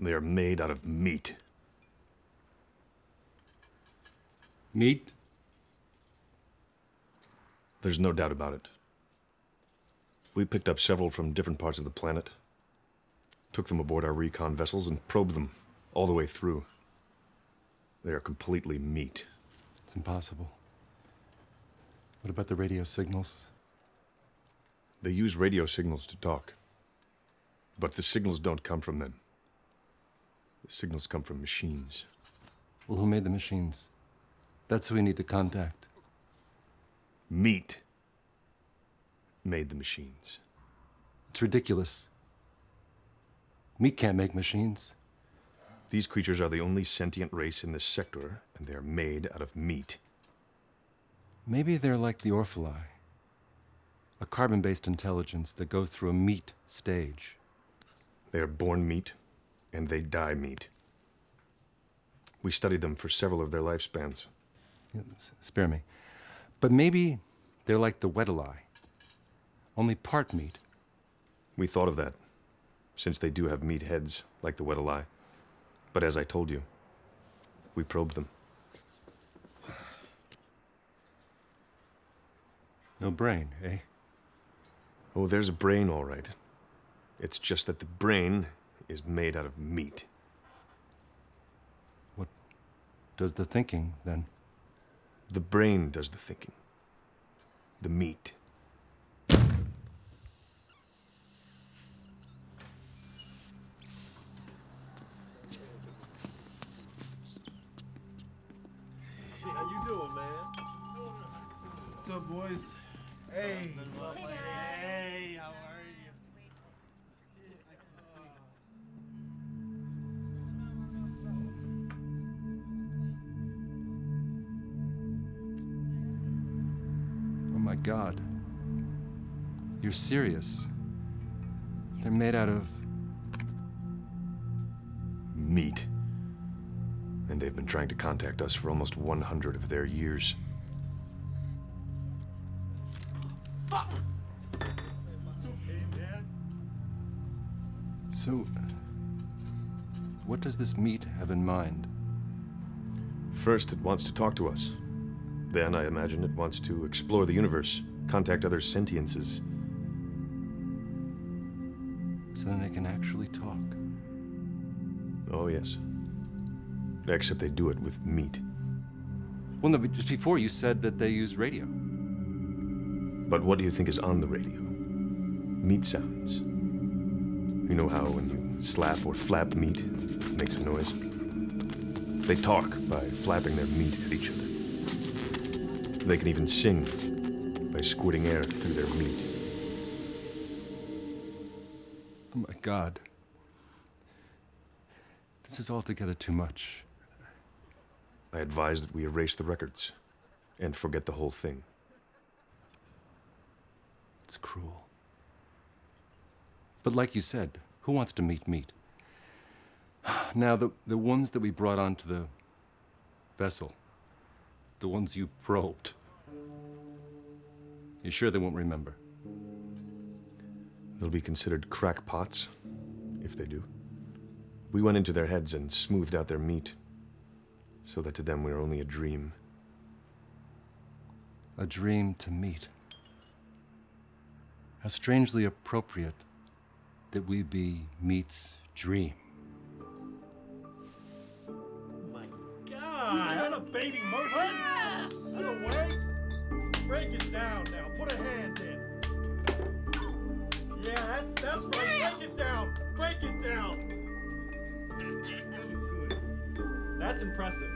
They are made out of meat. Meat? There's no doubt about it. We picked up several from different parts of the planet, took them aboard our recon vessels, and probed them all the way through. They are completely meat. It's impossible. What about the radio signals? They use radio signals to talk. But the signals don't come from them. The signals come from machines. Well, who made the machines? That's who we need to contact. Meat made the machines. It's ridiculous. Meat can't make machines. These creatures are the only sentient race in this sector, and they are made out of meat. Maybe they're like the Orfolei, a carbon based intelligence that goes through a meat stage. They are born meat, and they die meat. We studied them for several of their lifespans. Yeah, spare me. But maybe they're like the Weddilei, only part meat. We thought of that, since they do have meat heads, like the Weddilei. But as I told you, we probed them. No brain, eh? Oh, there's a brain, all right. It's just that the brain is made out of meat. What does the thinking, then? The brain does the thinking. The meat. How you doing, man? What's up, boys? Hey. Hey, how are god. You're serious. They're made out of. Meat. And they've been trying to contact us for almost 100 of their years. So. What does this meat have in mind? First, it wants to talk to us. Then, I imagine it wants to explore the universe, contact other sentiences. So then they can actually talk. Oh, yes. Except they do it with meat. Well, no, but just before you said that they use radio. But what do you think is on the radio? Meat sounds. You know how when you slap or flap meat, it makes a noise? They talk by flapping their meat at each other. They can even sing by squirting air through their meat. Oh my god. This is altogether too much. I advise that we erase the records and forget the whole thing. It's cruel. But like you said, who wants to meet meat? Now, the, the ones that we brought onto the vessel, the ones you probed, you sure they won't remember? They'll be considered crackpots, if they do. We went into their heads and smoothed out their meat, so that to them we are only a dream. A dream to meat. How strangely appropriate that we be meat's dream. Oh My God, that a baby murder? That's that's right. Break it down. Break it down. That was good. That's impressive.